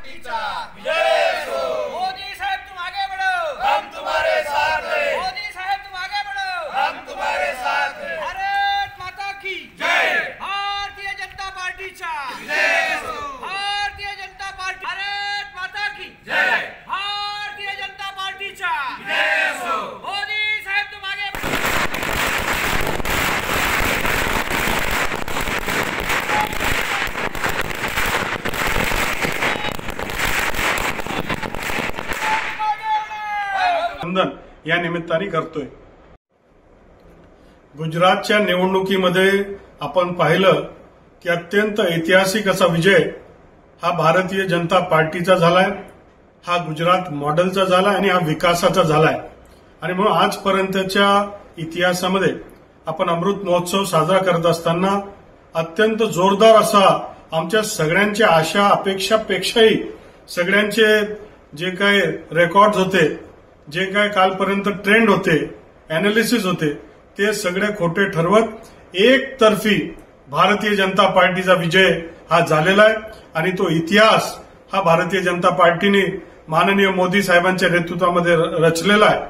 पार्टीचा विजय असो मोदी साहेब तुम आगे बढ़ो हम तुम्हारे साथ हैं मोदी साहेब तुम आगे बढ़ो हम तुम्हारे साथ हैं भारत माता की जय भारतीय जनता पार्टीचा विजय असो भारतीय जनता पार्टी भारत माता की जय भारतीय जनता पार्टीचा विजय असो मोदी साहेब तुम आगे बढ़ो वंदन या निमित्ताने करतोय. गुजरातच्या निवडणुकीमध्ये आपण पाहिलं की अत्यंत ऐतिहासिक असा विजय हा भारतीय जनता पार्टीचा झालाय हा गुजरात मॉडेलचा झाला आणि हा विकासाचा झालाय. आणि म्हणून आजपर्यंतच्या इतिहासामध्ये आपण अमृत महोत्सव साजरा करत असताना अत्यंत जोरदार असा आमच्या सगळ्यांच्या आशा अपेक्षापेक्षाही सगळ्यांचे जे काही रेकॉर्ड होते जे काय कालपर्यंत ट्रेंड होते अनालिसिस होते ते सगळे खोटे ठरवत एकतर्फी भारतीय जनता पार्टीचा विजय हा झालेला आहे. आणि तो इतिहास हा भारतीय जनता पार्टीने माननीय मोदी साहेबांच्या नेतृत्वामध्ये र- रचलेला आहे.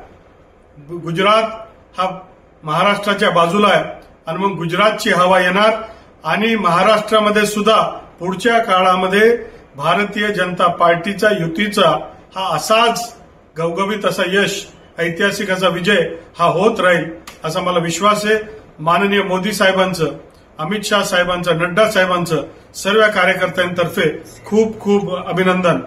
गु- गुजरात हा महाराष्ट्राच्या बाजूला आहे. आणि मग गुजरातची हवा येणार. आणि महाराष्ट्रामध्ये सुद्धा पुढच्या काळामध्ये भारतीय जनता पार्टीचा युतीचा हा असाच गवगवीत असा यश ऐतिहासिक असा विजय हा होत राहील असा मला विश्वास आहे. माननीय मोदी साहेबांचं अमित शाह साहेबांचं नड्डा साहेबांचं सर्व कार्यकर्त्यांतर्फे खूप खूप अभिनंदन.